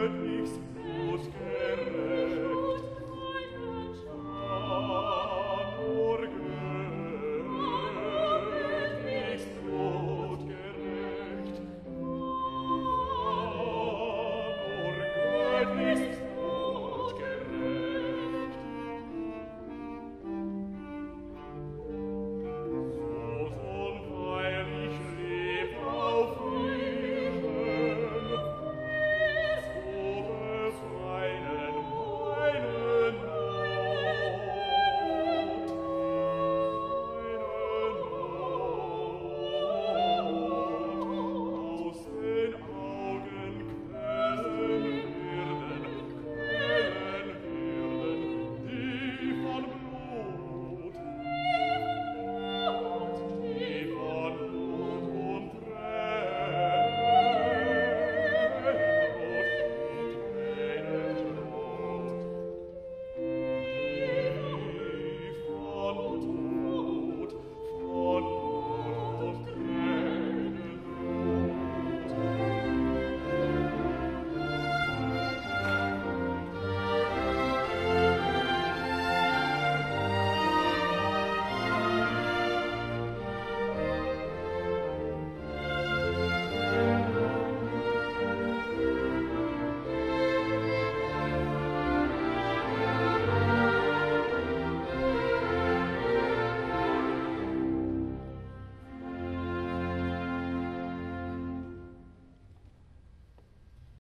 hört nichts